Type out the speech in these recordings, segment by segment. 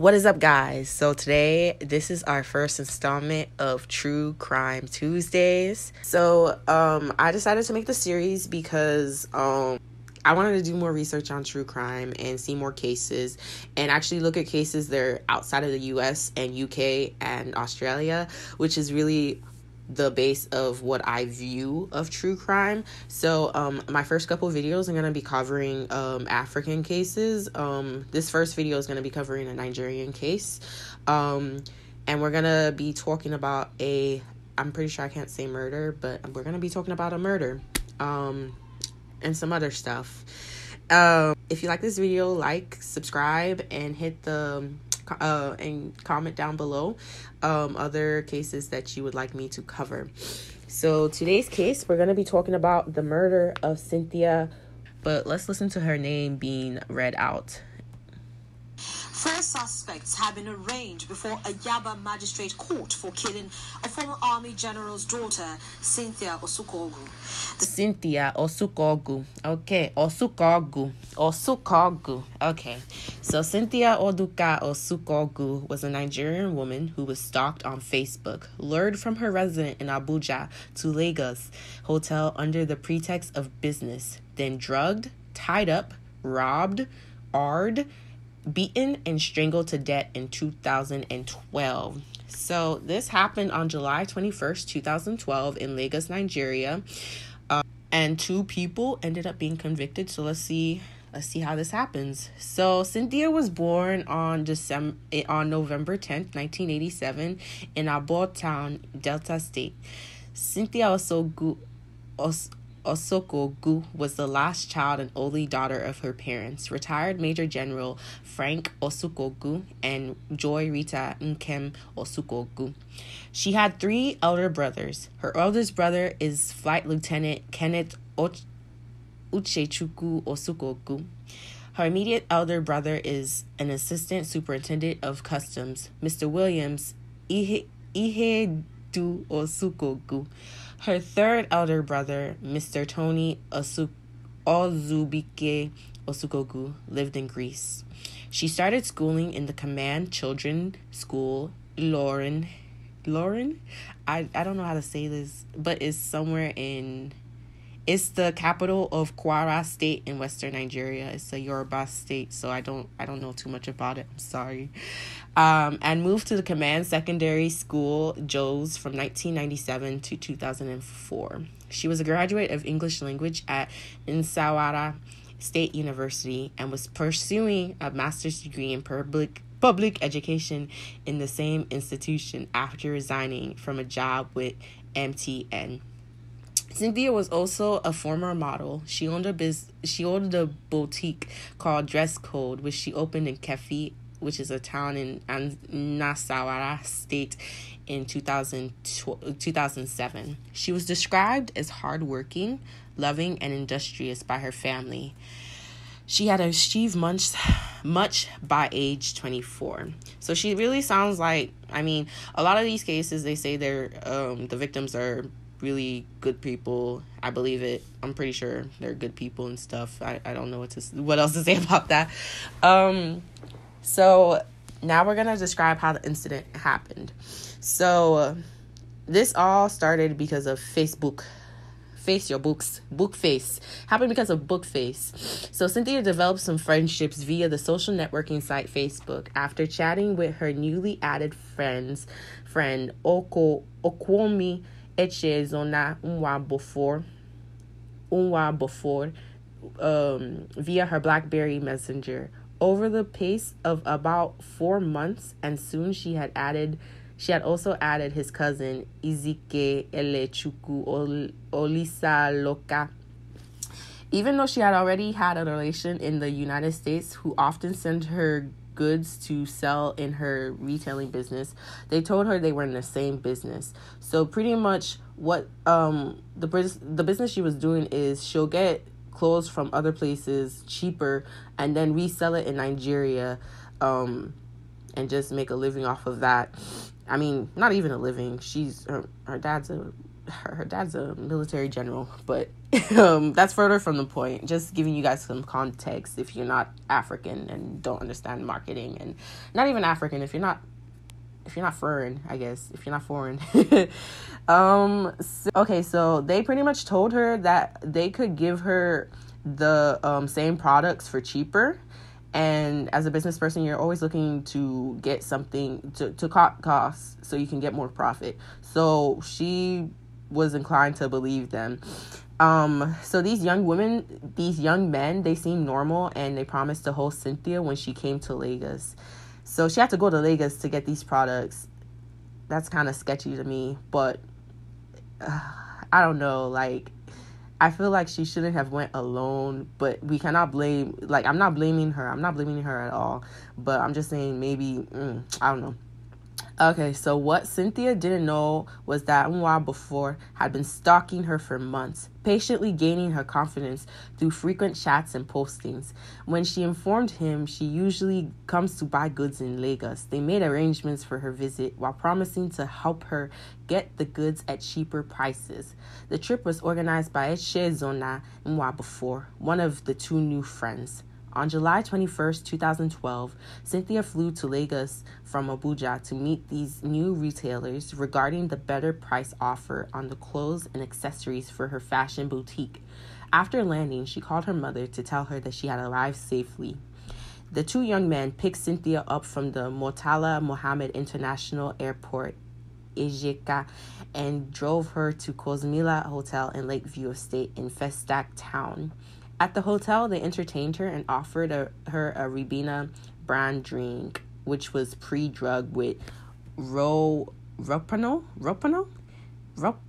What is up, guys? So, today, this is our first installment of True Crime Tuesdays. So, um, I decided to make the series because, um, I wanted to do more research on true crime and see more cases and actually look at cases that are outside of the US and UK and Australia, which is really the base of what I view of true crime. So, um, my first couple videos are going to be covering um, African cases. Um, this first video is going to be covering a Nigerian case. Um, and we're going to be talking about a, I'm pretty sure I can't say murder, but we're going to be talking about a murder um, and some other stuff. Um, if you like this video, like, subscribe, and hit the uh, and comment down below um, other cases that you would like me to cover. So today's case, we're going to be talking about the murder of Cynthia, but let's listen to her name being read out. Four suspects have been arraigned before a Yaba magistrate court for killing a former army general's daughter, Cynthia Osokogu. Cynthia Osokogu. Okay, Osokogu. Osokogu. Okay. So Cynthia Oduka Osokogu was a Nigerian woman who was stalked on Facebook, lured from her residence in Abuja to Lagos hotel under the pretext of business, then drugged, tied up, robbed, arred, beaten and strangled to death in 2012. So this happened on July 21st, 2012 in Lagos, Nigeria. Uh, and two people ended up being convicted. So let's see let's see how this happens. So Cynthia was born on December on November 10th, 1987 in Abo Town, Delta State. Cynthia also grew, Osokogu was the last child and only daughter of her parents, retired Major General Frank Osokogu and Joy Rita Nkem Osokogu. She had three elder brothers. Her eldest brother is Flight Lieutenant Kenneth Uchechukwu Osokogu. Her immediate elder brother is an assistant superintendent of customs, Mr. Williams Ihe, Ihe Du. Her third elder brother, Mr. Tony Osu- Ozubike Osokogu, lived in Greece. She started schooling in the Command Children School, Lauren. Lauren? I, I don't know how to say this, but it's somewhere in it's the capital of Kwara State in Western Nigeria. It's a Yoruba state, so I don't I don't know too much about it. I'm sorry. Um, and moved to the Command Secondary School, Jos from 1997 to 2004. She was a graduate of English language at Nasarawa State University and was pursuing a master's degree in public public education in the same institution after resigning from a job with MTN. Cynthia was also a former model. She owned a biz she owned a boutique called Dress Code, which she opened in Keffi, which is a town in Nasarawa State in 2000, 2007. She was described as hardworking, loving, and industrious by her family. She had achieved much, much by age 24. So she really sounds like, I mean, a lot of these cases, they say they're, um, the victims are really good people. I believe it. I'm pretty sure they're good people and stuff. I, I don't know what to what else to say about that. Um so now we're going to describe how the incident happened. So uh, this all started because of Facebook face your books book face happened because of book face so cynthia developed some friendships via the social networking site facebook after chatting with her newly added friends friend oko okwomi Echezona Nwabufo Unwa before um, via her BlackBerry Messenger over the pace of about four months, and soon she had added. She had also added his cousin Ezike Elechuku Olisa Loka. Even though she had already had a relation in the United States who often sent her goods to sell in her retailing business. They told her they were in the same business. So pretty much what um the the business she was doing is she'll get clothes from other places cheaper and then resell it in Nigeria um and just make a living off of that. I mean, not even a living. She's her, her dad's a her, her dad's a military general, but um, that's further from the point. Just giving you guys some context if you're not African and don't understand marketing, and not even African if you're not if you're not foreign, I guess if you're not foreign. um, so, okay, so they pretty much told her that they could give her the um, same products for cheaper and as a business person you're always looking to get something to, to cut costs so you can get more profit so she was inclined to believe them um so these young women these young men they seem normal and they promised to host cynthia when she came to lagos so she had to go to lagos to get these products that's kind of sketchy to me but uh, i don't know like I feel like she shouldn't have went alone, but we cannot blame like I'm not blaming her. I'm not blaming her at all, but I'm just saying maybe mm, I don't know. Okay, so what Cynthia didn't know was that Nwabufo had been stalking her for months, patiently gaining her confidence through frequent chats and postings. When she informed him she usually comes to buy goods in Lagos, they made arrangements for her visit while promising to help her get the goods at cheaper prices. The trip was organized by Eche Zona Nwa before, one of the two new friends. On July 21st, 2012, Cynthia flew to Lagos from Abuja to meet these new retailers regarding the better price offer on the clothes and accessories for her fashion boutique. After landing, she called her mother to tell her that she had arrived safely. The two young men picked Cynthia up from the Murtala Mohammed International Airport, Ikeja, and drove her to Cosmila Hotel in Lakeview Estate in Festac Town. At the hotel, they entertained her and offered a, her a Ribena brand drink, which was pre-drugged with ro Ropanol, Ropanol, Rop,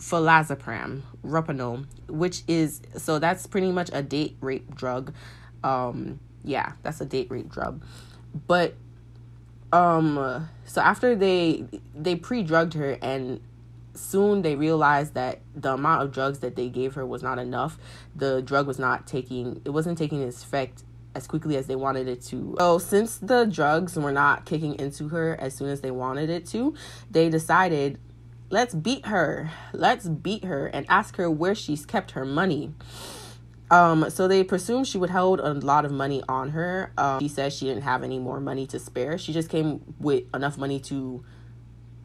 Ropanol, which is so that's pretty much a date rape drug. Um, yeah, that's a date rape drug. But um, so after they they pre-drugged her and soon they realized that the amount of drugs that they gave her was not enough. The drug was not taking it wasn't taking its effect as quickly as they wanted it to. So since the drugs were not kicking into her as soon as they wanted it to, they decided let's beat her. Let's beat her and ask her where she's kept her money. Um, so they presumed she would hold a lot of money on her. Um, she says she didn't have any more money to spare. She just came with enough money to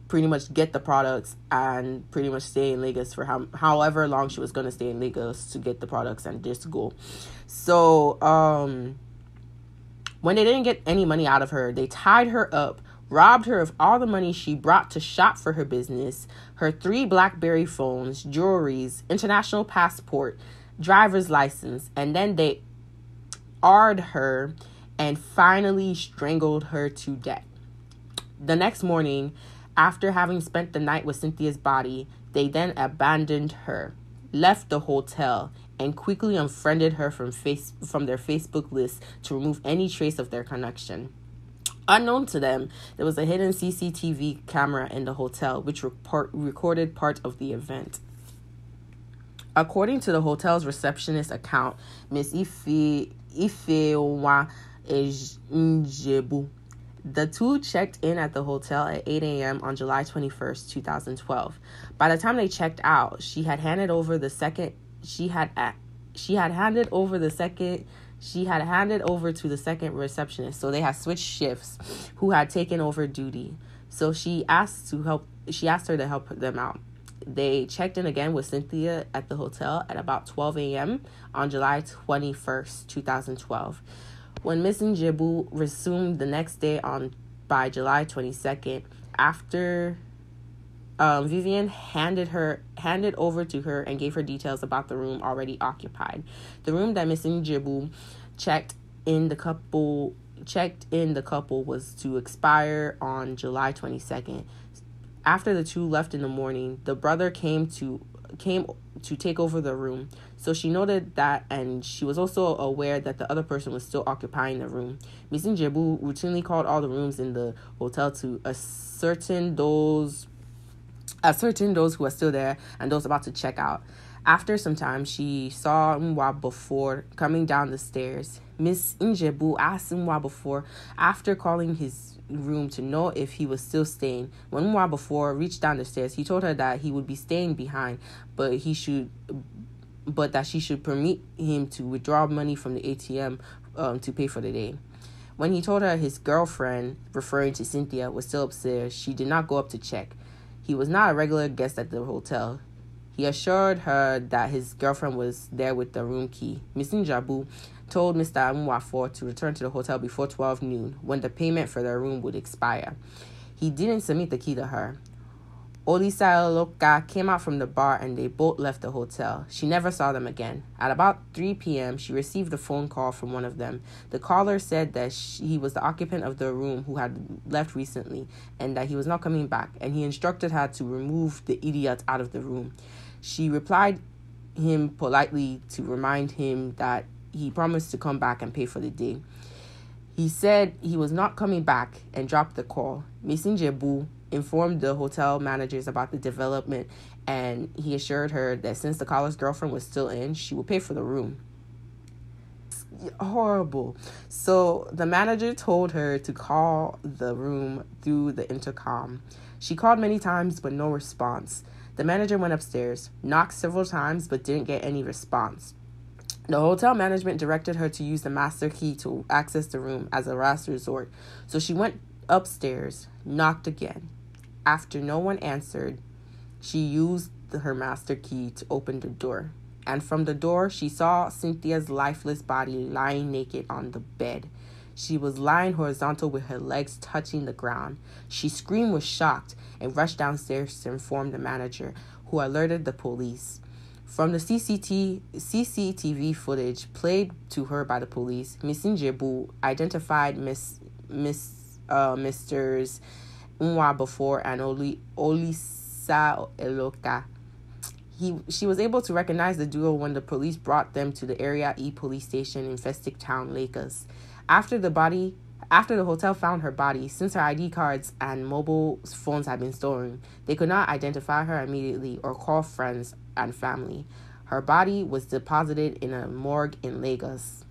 pretty much get the products and pretty much stay in Lagos for how, however long she was going to stay in Lagos to get the products and just go. So, um, when they didn't get any money out of her, they tied her up, robbed her of all the money she brought to shop for her business, her three Blackberry phones, jewelries, international passport, driver's license, and then they arred her and finally strangled her to death. The next morning, after having spent the night with Cynthia's body, they then abandoned her, left the hotel, and quickly unfriended her from face from their Facebook list to remove any trace of their connection. Unknown to them, there was a hidden CCTV camera in the hotel which report, recorded part of the event. According to the hotel's receptionist account, Miss Ife Ifewa Njebu the two checked in at the hotel at 8 a.m. on July 21st, 2012. By the time they checked out, she had handed over the second she had she had handed over the second she had handed over to the second receptionist. So they had switched shifts who had taken over duty. So she asked to help she asked her to help them out. They checked in again with Cynthia at the hotel at about 12 a.m. on July 21st, 2012. When Miss Njebu resumed the next day on by July 22nd, after um, Vivian handed her handed over to her and gave her details about the room already occupied. The room that Miss Njebu checked in the couple checked in the couple was to expire on July 22nd. After the two left in the morning, the brother came to came to take over the room. So she noted that, and she was also aware that the other person was still occupying the room. Miss Njebu routinely called all the rooms in the hotel to ascertain those, ascertain those who are still there and those about to check out. After some time, she saw Nwabufo coming down the stairs. Miss Njebu asked Nwabufo, after calling his room to know if he was still staying. When Nwabufo reached down the stairs, he told her that he would be staying behind, but he should, but that she should permit him to withdraw money from the ATM um, to pay for the day. When he told her his girlfriend, referring to Cynthia, was still upstairs, she did not go up to check. He was not a regular guest at the hotel. He assured her that his girlfriend was there with the room key. Miss Njebu told Mr. Mwafor to return to the hotel before 12 noon when the payment for their room would expire. He didn't submit the key to her. Olisa Loka came out from the bar and they both left the hotel. She never saw them again. At about 3 p.m., she received a phone call from one of them. The caller said that she, he was the occupant of the room who had left recently and that he was not coming back, and he instructed her to remove the idiot out of the room. She replied him politely to remind him that he promised to come back and pay for the day. He said he was not coming back and dropped the call. Miss Njebu informed the hotel managers about the development and he assured her that since the caller's girlfriend was still in, she would pay for the room. Horrible. So the manager told her to call the room through the intercom. She called many times but no response. The manager went upstairs, knocked several times but didn't get any response. The hotel management directed her to use the master key to access the room as a last resort. So she went upstairs, knocked again. After no one answered, she used her master key to open the door. And from the door, she saw Cynthia's lifeless body lying naked on the bed. She was lying horizontal with her legs touching the ground. She screamed with shock and rushed downstairs to inform the manager, who alerted the police. From the CCT, CCTV footage played to her by the police, Miss Njebu identified Miss Miss uh, Misters Nwabufo and Oli Olisa Eloka. He she was able to recognize the duo when the police brought them to the Area E police station in Festac Town, Lagos. After the body after the hotel found her body, since her ID cards and mobile phones had been stolen, they could not identify her immediately or call friends and family. Her body was deposited in a morgue in Lagos.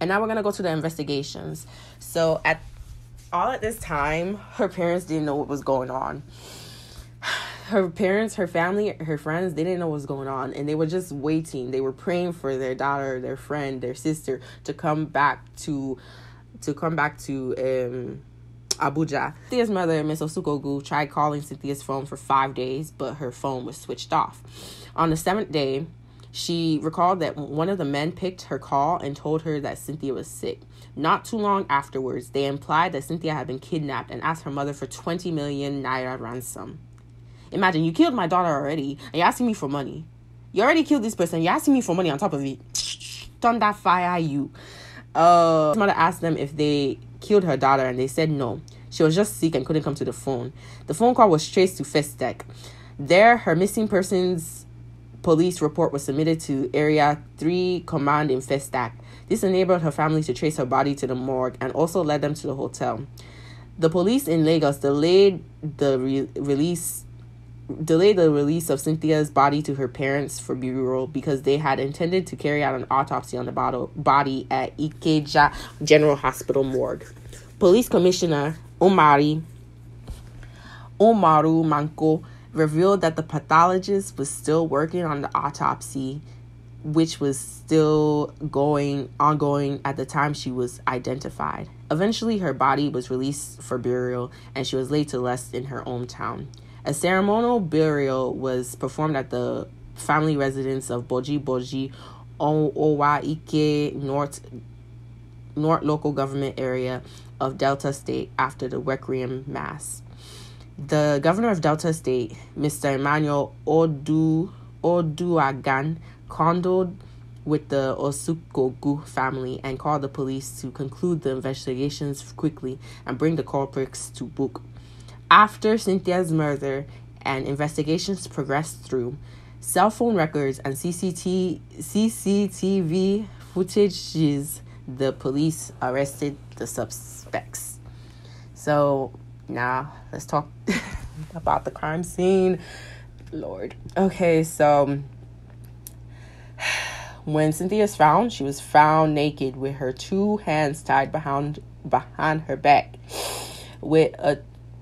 And now we're going to go to the investigations. So, at all at this time, her parents didn't know what was going on. Her parents, her family, her friends, they didn't know what was going on and they were just waiting. They were praying for their daughter, their friend, their sister to come back to to come back to um Abuja. Cynthia's mother, Miss Osokogu, tried calling Cynthia's phone for five days, but her phone was switched off. On the seventh day, she recalled that one of the men picked her call and told her that Cynthia was sick. Not too long afterwards, they implied that Cynthia had been kidnapped and asked her mother for 20 million naira ransom. Imagine you killed my daughter already and you're asking me for money. You already killed this person, you're asking me for money on top of it. Thunder fire you. Uh, his mother asked them if they killed her daughter and they said no. She was just sick and couldn't come to the phone. The phone call was traced to Festac. There, her missing persons police report was submitted to Area 3 Command in Festac. This enabled her family to trace her body to the morgue and also led them to the hotel. The police in Lagos delayed the re- release delayed the release of Cynthia's body to her parents for burial because they had intended to carry out an autopsy on the body at Ikeja General Hospital morgue. Police Commissioner Omari Omaru Manko revealed that the pathologist was still working on the autopsy which was still going ongoing at the time she was identified. Eventually her body was released for burial and she was laid to rest in her hometown. A ceremonial burial was performed at the family residence of Boji Boji Owaike North North local government area of Delta State after the Requiem Mass. The governor of Delta State, Mr. Emmanuel Odu Uduaghan, condoled with the Osokogu family and called the police to conclude the investigations quickly and bring the culprits to book. After Cynthia's murder and investigations progressed through, cell phone records and CCT, CCTV footages, the police arrested the suspects. So now let's talk about the crime scene. Lord. Okay, so When Cynthia is found, she was found naked with her two hands tied behind behind her back with a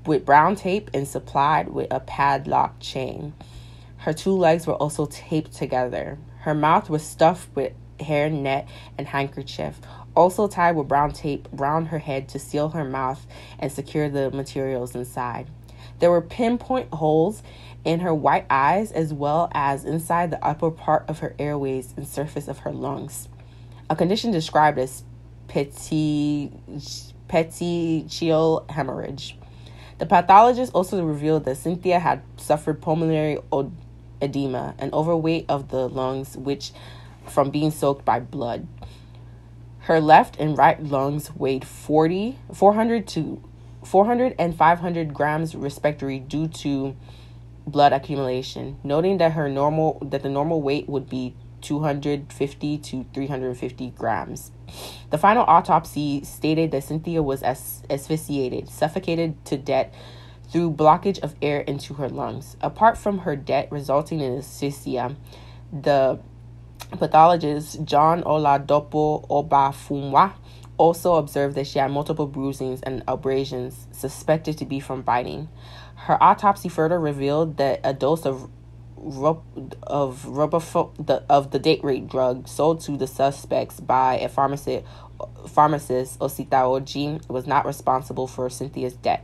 with brown tape and supplied with a padlock chain. Her two legs were also taped together. Her mouth was stuffed with hair net and handkerchief, also tied with brown tape around her head to seal her mouth and secure the materials inside. There were pinpoint holes in her white eyes as well as inside the upper part of her airways and surface of her lungs. A condition described as petit, hemorrhage. The pathologist also revealed that Cynthia had suffered pulmonary edema an overweight of the lungs, which from being soaked by blood. Her left and right lungs weighed 40, 400 to 400 and 500 grams respectively due to blood accumulation, noting that her normal that the normal weight would be 250 to 350 grams. The final autopsy stated that Cynthia was as- asphyxiated, suffocated to death through blockage of air into her lungs. Apart from her death resulting in asphyxia, the pathologist John Oladapo Obafunwa also observed that she had multiple bruisings and abrasions suspected to be from biting. Her autopsy further revealed that a dose of of rubofo- the of the date rape drug sold to the suspects by a pharmacist pharmacist Osita Orji was not responsible for Cynthia's death.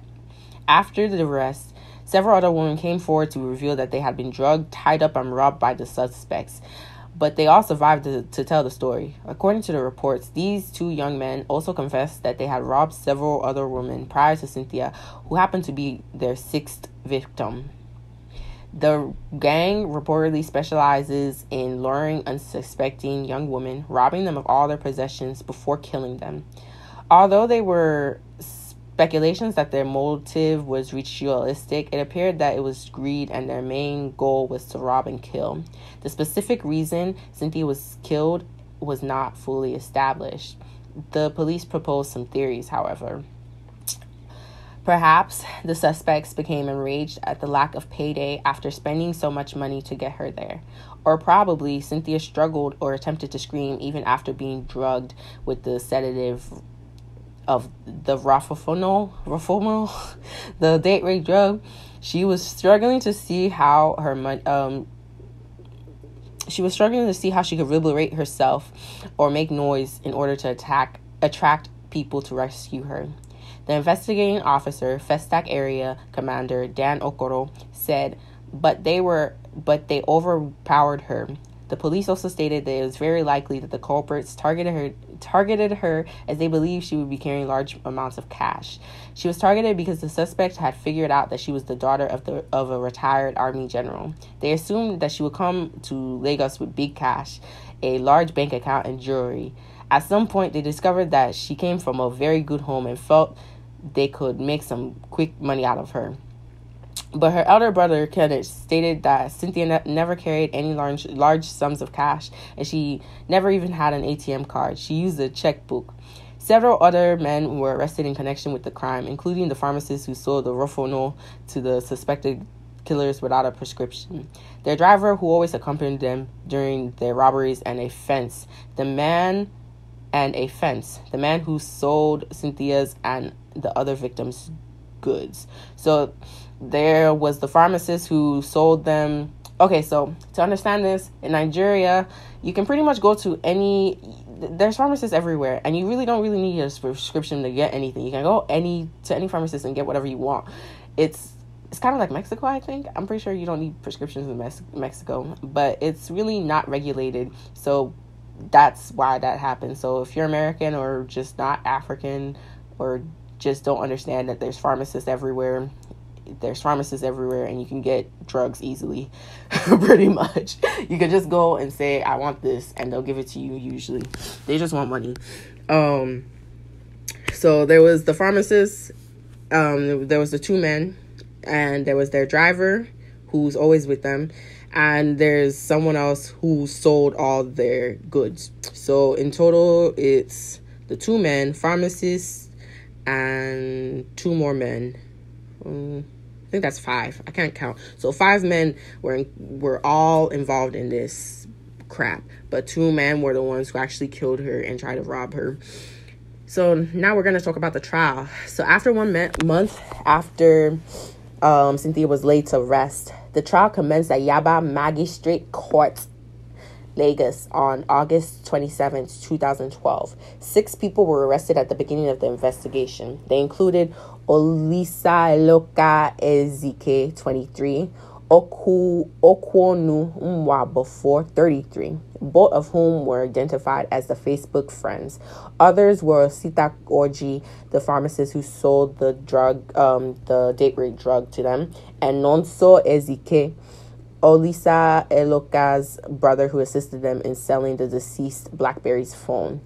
After the arrest, several other women came forward to reveal that they had been drugged, tied up, and robbed by the suspects but they all survived to, to tell the story. According to the reports, these two young men also confessed that they had robbed several other women prior to Cynthia, who happened to be their sixth victim. The gang reportedly specializes in luring unsuspecting young women, robbing them of all their possessions before killing them. Although they were speculations that their motive was ritualistic, it appeared that it was greed and their main goal was to rob and kill. The specific reason Cynthia was killed was not fully established. The police proposed some theories, however. Perhaps the suspects became enraged at the lack of payday after spending so much money to get her there. Or probably Cynthia struggled or attempted to scream even after being drugged with the sedative of the Rafofonol, Rafomo, the date rape drug, she was struggling to see how her um she was struggling to see how she could liberate herself or make noise in order to attack attract people to rescue her. The investigating officer, Festac area commander Dan Okoro, said, but they were but they overpowered her. The police also stated that it was very likely that the culprits targeted her targeted her as they believed she would be carrying large amounts of cash. She was targeted because the suspect had figured out that she was the daughter of the of a retired army general. They assumed that she would come to Lagos with big cash, a large bank account and jewelry. At some point they discovered that she came from a very good home and felt they could make some quick money out of her. But her elder brother, Kenneth, stated that Cynthia ne- never carried any large, large sums of cash and she never even had an ATM card. She used a checkbook. Several other men were arrested in connection with the crime, including the pharmacist who sold the Rofonol to the suspected killers without a prescription, their driver who always accompanied them during their robberies, and a fence. The man and a fence. The man who sold Cynthia's and the other victims' goods. So there was the pharmacist who sold them. Okay, so to understand this, in Nigeria, you can pretty much go to any. There's pharmacists everywhere, and you really don't really need a prescription to get anything. You can go any to any pharmacist and get whatever you want. It's it's kind of like Mexico, I think. I'm pretty sure you don't need prescriptions in Mes- Mexico, but it's really not regulated. So that's why that happens. So if you're American or just not African or just don't understand that there's pharmacists everywhere, there's pharmacists everywhere and you can get drugs easily pretty much. You can just go and say i want this and they'll give it to you usually. They just want money. Um so there was the pharmacist um there was the two men and there was their driver who's always with them and there's someone else who sold all their goods so in total it's the two men pharmacists and two more men um, I think that's five. I can't count. So five men were were all involved in this crap. But two men were the ones who actually killed her and tried to rob her. So now we're going to talk about the trial. So after one month after um, Cynthia was laid to rest, the trial commenced at Yaba Magistrate Court, Lagos, on August 27, 2012. Six people were arrested at the beginning of the investigation. They included Olisa Loka Ezike, 23, Oku Okwonu Nwabufo, 33, both of whom were identified as the Facebook friends. Others were Sita Orji, the pharmacist who sold the drug, um, the date rape drug to them, and Nonso Ezike, Olisa Eloka's brother who assisted them in selling the deceased Blackberry's phone.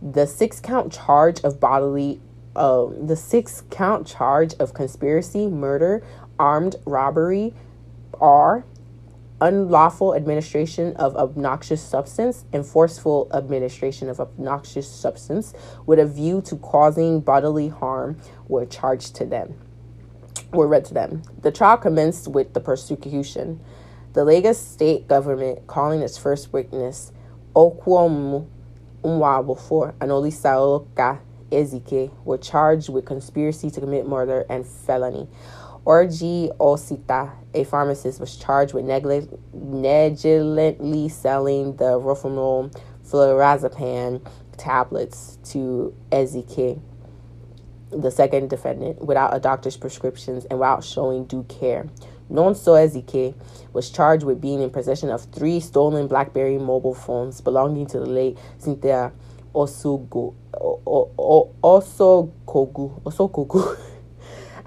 The six count charge of bodily uh, the six count charge of conspiracy, murder, armed robbery, are unlawful administration of obnoxious substance and forceful administration of obnoxious substance with a view to causing bodily harm were charged to them were read to them the trial commenced with the prosecution the lagos state government calling its first witness okwomu Nwabufo and Olisaoka Ezike were charged with conspiracy to commit murder and felony. Orji Osita, a pharmacist, was charged with negligently selling the Rofinol flurazepam tablets to Ezike, the second defendant, without a doctor's prescriptions and without showing due care. Nonso Ezike was charged with being in possession of three stolen BlackBerry mobile phones belonging to the late Cynthia Osugo, Osokogu, Osokogu.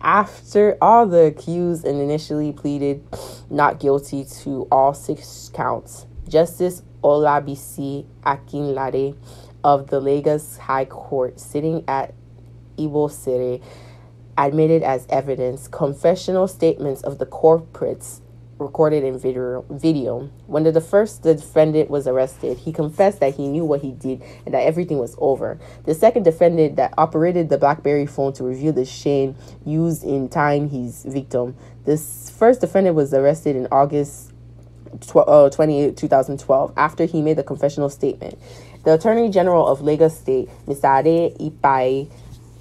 After all the accused and initially pleaded not guilty to all six counts, Justice Olabisi Akinlade of the Lagos High Court, sitting at Ibo City, admitted as evidence confessional statements of the corporates recorded in video. Video. When the, first defendant was arrested, he confessed that he knew what he did and that everything was over. The second defendant that operated the BlackBerry phone to reveal the chain used in tying his victim. This first defendant was arrested in August tw- uh, 28, 2012, after he made the confessional statement. The Attorney General of Lagos State, Mr. Ade Ipaye,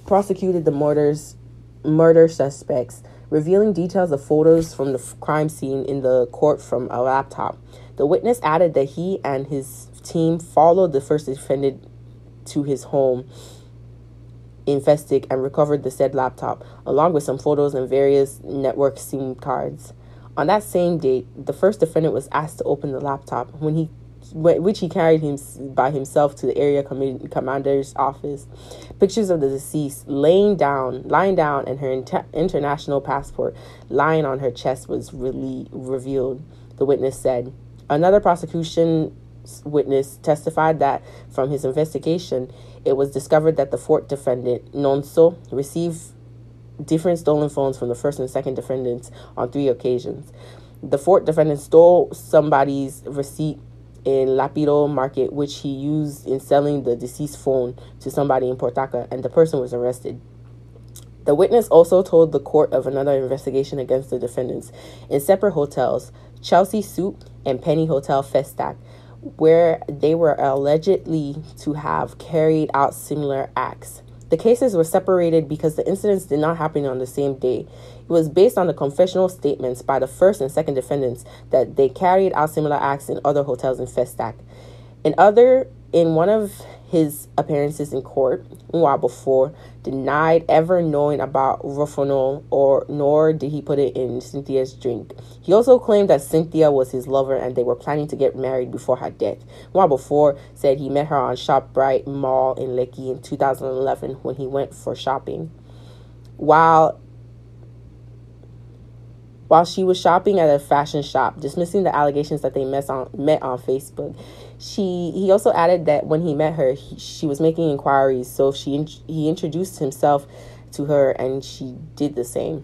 prosecuted the murders murder suspects revealing details of photos from the crime scene in the court from a laptop. The witness added that he and his team followed the first defendant to his home in Festac and recovered the said laptop, along with some photos and various network SIM cards. On that same date, the first defendant was asked to open the laptop. When he which he carried him by himself to the area com- commander's office. Pictures of the deceased laying down, lying down, and her inter- international passport lying on her chest was really revealed. The witness said. Another prosecution witness testified that from his investigation, it was discovered that the fourth defendant, Nonso, received different stolen phones from the first and second defendants on three occasions. The fourth defendant stole somebody's receipt in Ladipo Market, which he used in selling the deceased phone to somebody in Port Harcourt, and the person was arrested. The witness also told the court of another investigation against the defendants in separate hotels, Chelsea Soup and Penny Hotel Festac, where they were allegedly to have carried out similar acts. The cases were separated because the incidents did not happen on the same day. It was based on the confessional statements by the first and second defendants that they carried out similar acts in other hotels in Festac. In other in one of his appearances in court, Nwabufo denied ever knowing about Rofinol or nor did he put it in Cynthia's drink. He also claimed that Cynthia was his lover and they were planning to get married before her death. Nwabufo said he met her on ShopRite Mall in Lekki in 2011 when he went for shopping. While while she was shopping at a fashion shop, dismissing the allegations that they met on, met on Facebook. She he also added that when he met her, he, she was making inquiries, so she he introduced himself to her and she did the same.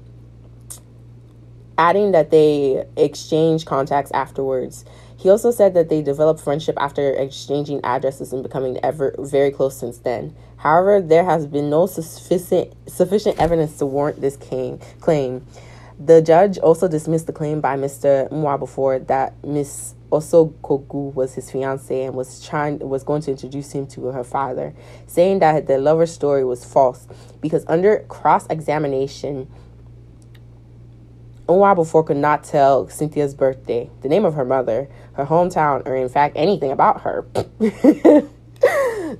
Adding that they exchanged contacts afterwards. He also said that they developed friendship after exchanging addresses and becoming ever very close since then. However, there has been no sufficient sufficient evidence to warrant this claim. The judge also dismissed the claim by Mr. Nwabufor that Miss Osokogu was his fiance and was trying was going to introduce him to her father, saying that the lover's story was false because under cross examination, Nwabufor could not tell Cynthia's birthday, the name of her mother, her hometown, or in fact anything about her.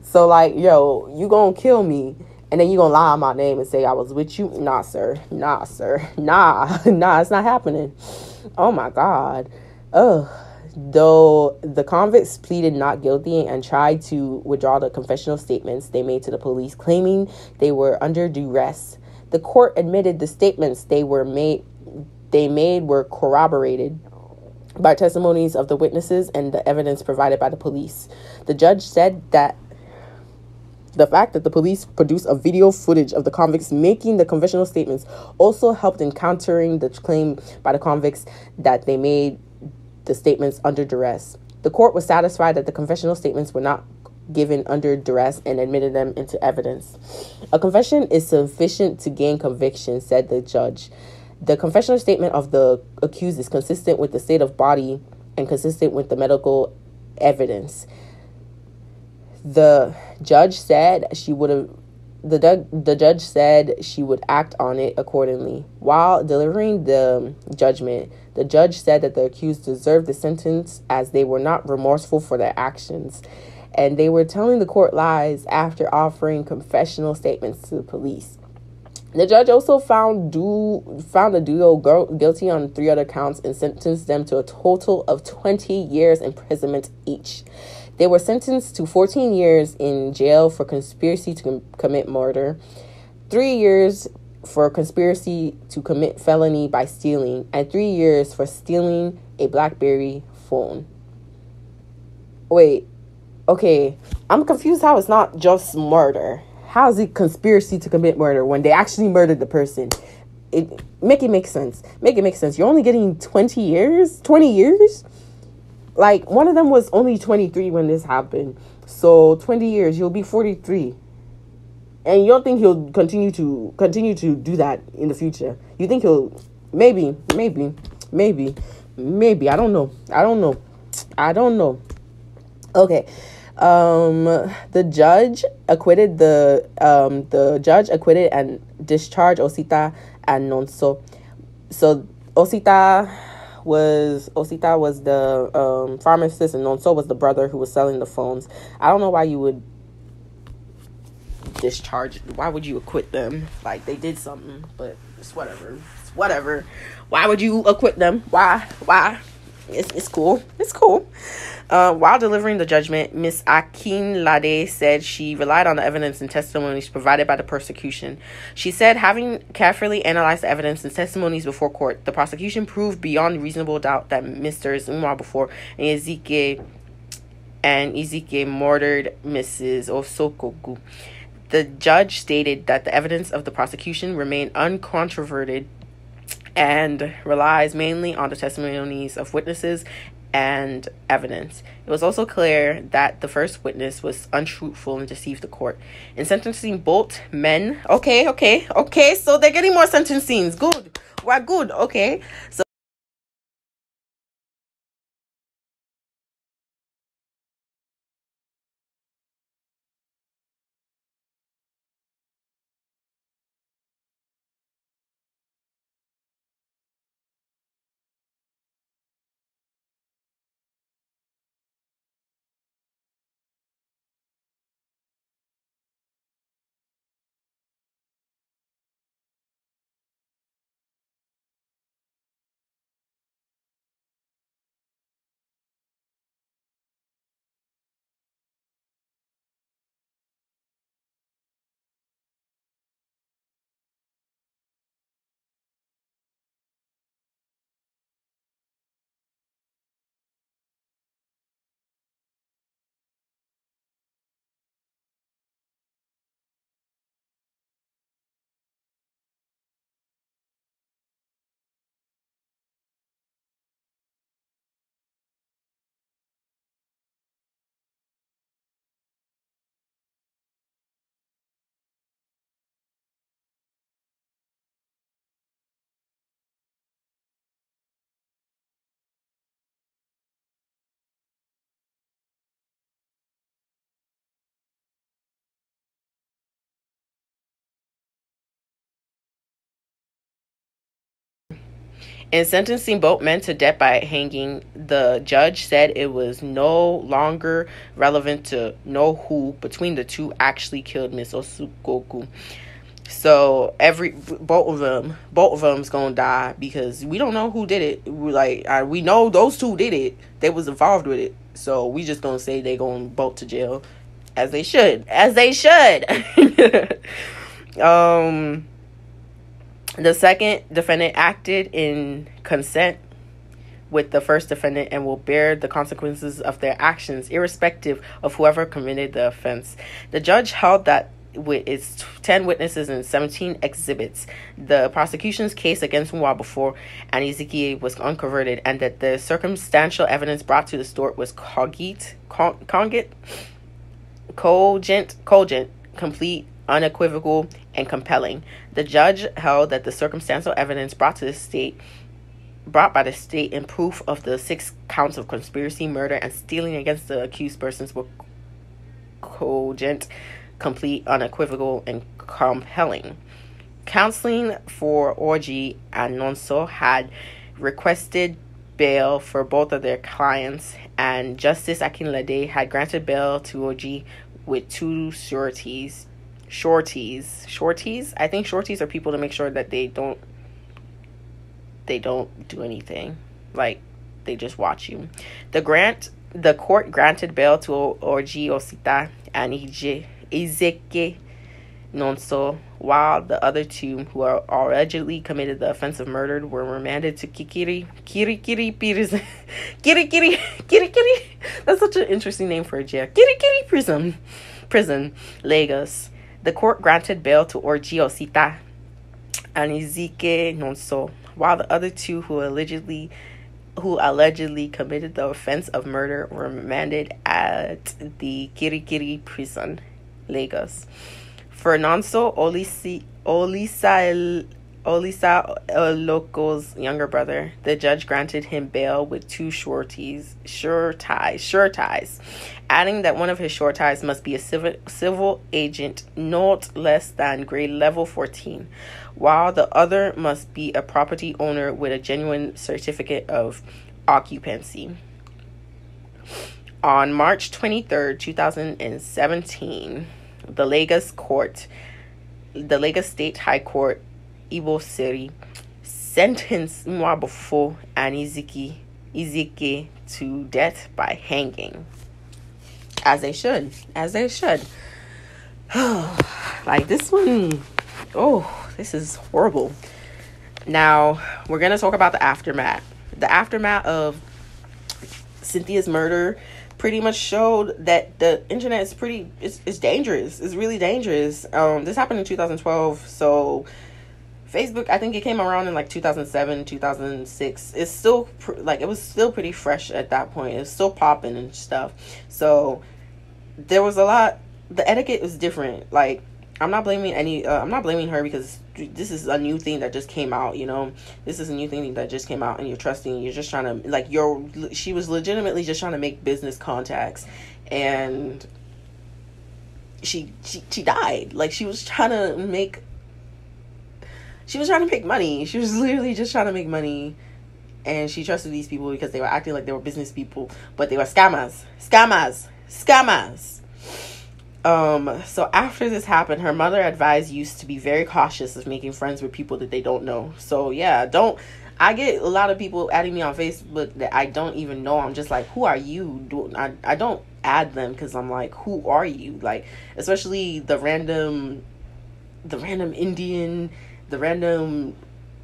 so like, yo, you gonna kill me and then you gonna lie on my name and say I was with you? Nah, sir. Nah, sir. Nah, nah, it's not happening. Oh my god. Ugh. Though the convicts pleaded not guilty and tried to withdraw the confessional statements they made to the police, claiming they were under duress, the court admitted the statements they were made they made were corroborated by testimonies of the witnesses and the evidence provided by the police. The judge said that the fact that the police produced a video footage of the convicts making the confessional statements also helped in countering the claim by the convicts that they made the statements under duress. The court was satisfied that the confessional statements were not given under duress and admitted them into evidence. A confession is sufficient to gain conviction, said the judge. The confessional statement of the accused is consistent with the state of body and consistent with the medical evidence. The judge said she would have the the judge said she would act on it accordingly. While delivering the judgment, the judge said that the accused deserved the sentence as they were not remorseful for their actions and they were telling the court lies after offering confessional statements to the police. The judge also found du- found the duo guilty on three other counts and sentenced them to a total of 20 years imprisonment each. They were sentenced to 14 years in jail for conspiracy to com- commit murder, three years for conspiracy to commit felony by stealing, and three years for stealing a Blackberry phone. Wait, okay, I'm confused how it's not just murder how is it conspiracy to commit murder when they actually murdered the person? It make it make sense. Make it make sense. You're only getting 20 years? 20 years? Like one of them was only 23 when this happened. So 20 years, you'll be 43. And you don't think he'll continue to continue to do that in the future. You think he'll maybe, maybe, maybe, maybe. I don't know. I don't know. I don't know. Okay. Um, the judge acquitted the um, the judge acquitted and discharged Osita and Nonso. So Osita was Osita was the um, pharmacist and Nonso was the brother who was selling the phones. I don't know why you would discharge. Why would you acquit them? Like they did something, but it's whatever. It's whatever. Why would you acquit them? Why? Why? It's, it's cool. It's cool. Uh, while delivering the judgment, Ms. Akinlade said she relied on the evidence and testimonies provided by the prosecution. She said, having carefully analyzed the evidence and testimonies before court, the prosecution proved beyond reasonable doubt that Mr. Nwabufor and Ezekiel and Ezekiel murdered Mrs. Osokogu. The judge stated that the evidence of the prosecution remained uncontroverted and relies mainly on the testimonies of witnesses and evidence. It was also clear that the first witness was untruthful and deceived the court. In sentencing both men, okay, okay, okay, so they're getting more sentencings. Good. We're good, okay. So In sentencing both men to death by hanging, the judge said it was no longer relevant to know who between the two actually killed Miss Osokogu. So every both of them, both of them's gonna die because we don't know who did it. We like I, we know those two did it. They was involved with it. So we just gonna say they going both to jail, as they should, as they should. um, the second defendant acted in consent with the first defendant and will bear the consequences of their actions, irrespective of whoever committed the offense. The judge held that with its 10 witnesses and 17 exhibits. The prosecution's case against Nwabufo and Ezike was unconverted, and that the circumstantial evidence brought to the court was cogent, cogent, cogent, cogent, complete, unequivocal, and compelling. The judge held that the circumstantial evidence brought to the state brought by the state in proof of the six counts of conspiracy, murder, and stealing against the accused persons were cogent, complete, unequivocal, and compelling. Counseling for and Nonso had requested bail for both of their clients, and Justice Akinlade had granted bail to Orji with two sureties. Shorties, shorties. I think shorties are people to make sure that they don't they don't do anything. Like they just watch you. The grant the court granted bail to Orji Osita and EJ Ezike Nonso, while the other two who are allegedly committed the offense of murder were remanded to Kikiri Kiri Kiri prison. Kiri Kiri Kiri Kiri. That's such an interesting name for a jail. Kiri Kiri prison. Prison, Lagos. The court granted bail to Orji Osita and Ezike Nonso, while the other two who allegedly who allegedly committed the offense of murder were remanded at the Kirikiri prison. Lagos. Fernando Olisi, Olisa, Olisa Loco's younger brother, the judge granted him bail with two sureties, sure ties, sure ties, adding that one of his sure ties must be a civil, civil agent not less than grade level 14, while the other must be a property owner with a genuine certificate of occupancy. On March 23rd, 2017, the Lagos court, the Lagos State High Court, Igbosere, sentenced Nwabufo and Iziki, Ezike to death by hanging. As they should. As they should. like this one, oh, this is horrible. Now, we're going to talk about the aftermath. The aftermath of Cynthia's murder pretty much showed that the internet is pretty it's, it's dangerous it's really dangerous um this happened in 2012 so facebook i think it came around in like 2007 2006 it's still pr- like it was still pretty fresh at that point it's still popping and stuff so there was a lot the etiquette was different like I'm not blaming any. Uh, I'm not blaming her because this is a new thing that just came out. You know, this is a new thing that just came out, and you're trusting. You're just trying to like. You're. She was legitimately just trying to make business contacts, and she she she died. Like she was trying to make. She was trying to make money. She was literally just trying to make money, and she trusted these people because they were acting like they were business people, but they were scammers, scammers, scammers um, so after this happened, her mother advised used to be very cautious of making friends with people that they don't know. So yeah, don't. I get a lot of people adding me on Facebook that I don't even know. I'm just like, who are you? Do I? I don't add them because I'm like, who are you? Like, especially the random, the random Indian, the random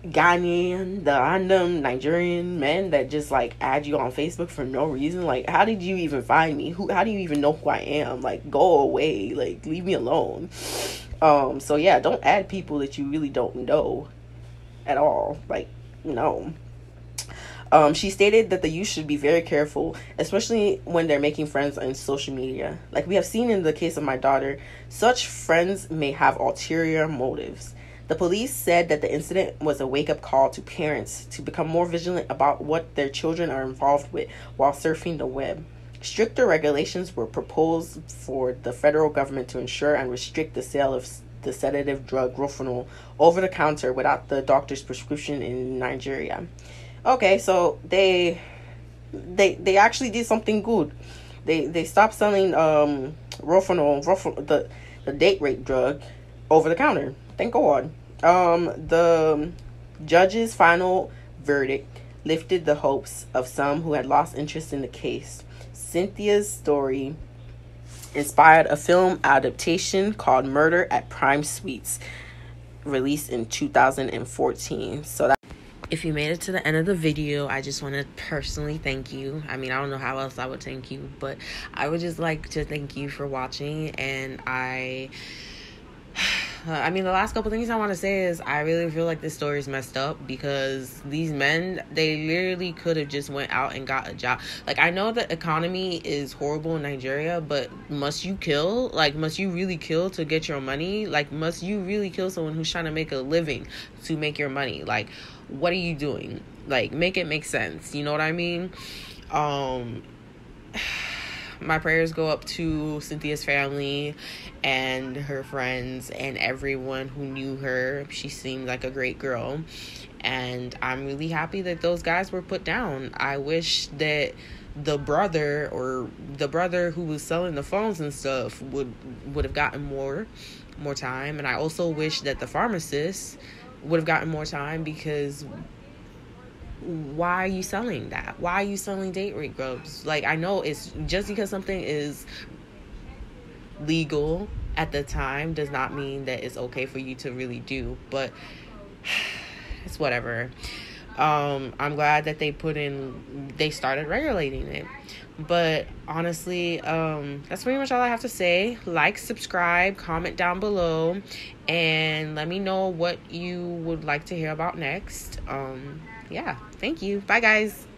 Ghanaian, the random Nigerian men that just like add you on Facebook for no reason. Like, how did you even find me? Who? How do you even know who I am? Like, go away. Like, leave me alone. Um. So yeah, don't add people that you really don't know at all. Like, no. Um, she stated that the youth should be very careful, especially when they're making friends on social media. Like we have seen in the case of my daughter, such friends may have ulterior motives. The police said that the incident was a wake up call to parents to become more vigilant about what their children are involved with while surfing the web. Stricter regulations were proposed for the federal government to ensure and restrict the sale of the sedative drug Rohypnol over the counter without the doctor's prescription in Nigeria. Okay, so they they they actually did something good. They they stopped selling um Rohypnol the the date rape drug over the counter. Thank God. Um, the judge's final verdict lifted the hopes of some who had lost interest in the case. Cynthia's story inspired a film adaptation called Murder at Prime Suites, released in 2014. So that if you made it to the end of the video, I just want to personally thank you. I mean, I don't know how else I would thank you, but I would just like to thank you for watching and I I mean, the last couple things I want to say is I really feel like this story is messed up because these men they literally could have just went out and got a job. Like I know the economy is horrible in Nigeria, but must you kill? Like must you really kill to get your money? Like must you really kill someone who's trying to make a living to make your money? Like what are you doing? Like make it make sense. You know what I mean? Um my prayers go up to Cynthia's family and her friends and everyone who knew her. She seemed like a great girl. And I'm really happy that those guys were put down. I wish that the brother or the brother who was selling the phones and stuff would would have gotten more more time and I also wish that the pharmacist would have gotten more time because why are you selling that? Why are you selling date rape drugs? Like I know it's just because something is legal at the time does not mean that it's okay for you to really do, but it's whatever. Um, I'm glad that they put in they started regulating it. But honestly, um, that's pretty much all I have to say. Like, subscribe, comment down below, and let me know what you would like to hear about next. Um, yeah, thank you. Bye, guys.